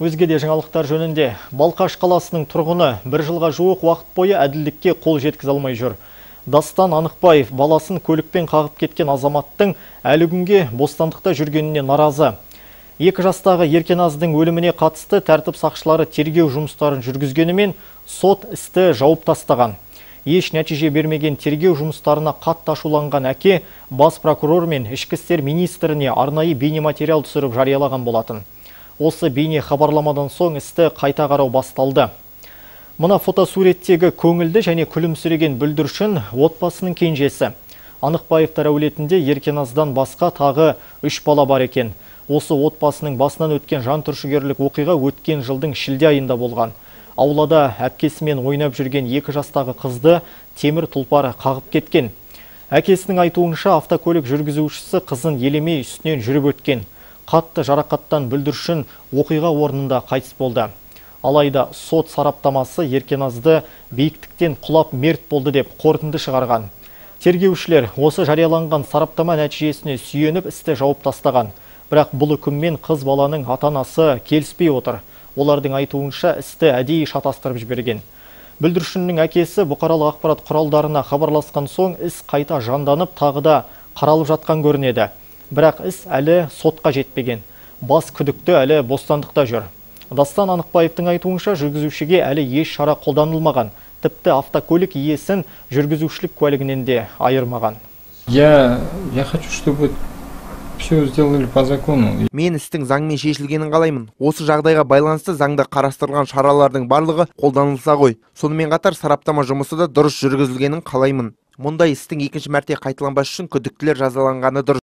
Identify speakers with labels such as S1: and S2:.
S1: Өзге де жаңалықтар жөнінде Балқаш қаласының тұрғыны бір жылға жуық уақыт бойы әділдікке қол жеткізе алмай жүр. Дастан Анықбаев баласын көлікпен қағып кеткен азаматтың әлі күнге бостандықта жүргеніне наразы. Екі жастағы Еркеназдың өліміне қатысты тәртіп сақшылары тергеу жұмыстарын жүргізгенімен сот істі жауып тастаған. Еш нәтиже бермеген тергеу жұмыстарына қатты ашуланған әке бас прокурор мен ішкі істер министріне арнайы бейнематериал түсіріп жариялаған болатын. Осы бейне хабарламадан соң істі қайта қарау басталды. Мына фотосуреттегі көңілді және күлімсіреген бүлдіршін отбасының кенжесі. Анықбаевтар әулетінде Еркеназдан басқа тағы үш бала бар екен. Осы отбасының басынан өткен жан түршігерлік оқиға өткен жылдың шілде айында болған. Аулада әпкесімен ойнап жүрген екі жастағы қызды темір тұлпар қағып кеткен. Әкесінің айтуынша автокөлік жүргізушісі қызын елемей үстінен жүріп өткен. Қатты жарақаттан бүлдіршін оқиға орнында қайтыс болды. Алайда сот сараптамасы Еркеназды биіктіктен құлап мерт болды деп қорытынды шығарған. Тергеушілер осы жарияланған сараптама нәтижесіне сүйеніп істі жауып тастаған. Бірақ бұл үкіммен қыз баланың ата-анасы келіспей отыр. Олардың айтуынша істі әдейі шатастырып жіберген. Бүлдіршіннің әкесі бұқаралық ақпарат құралдарына хабарласқан соң іс қайта жанданып тағы да қаралып жатқан көрінеді. Бірақ іс әлі сотқа жетпеген. Бас күдікті әлі бостандықта жүр. Дастан Анықбаевтың айтуынша жүргізушіге әлі еш шара қолданылмаған. Тіпті автокөлік иесін жүргізушілік куәлігінен де айырмаған.
S2: Я, я хочу, чтобы все сделали по закону.
S3: Мен істің заңмен шешілгенін қалаймын. Осы жағдайға байланысты заңда қарастырылған шаралардың барлығы қолданылса ғой. Сонымен қатар сараптама жұмысы да дұрыс жүргізілгенін қалаймын. Мұндай істің екінші мәрте қайталанбас үшін күдіктілер жазаланғаны дұрыс.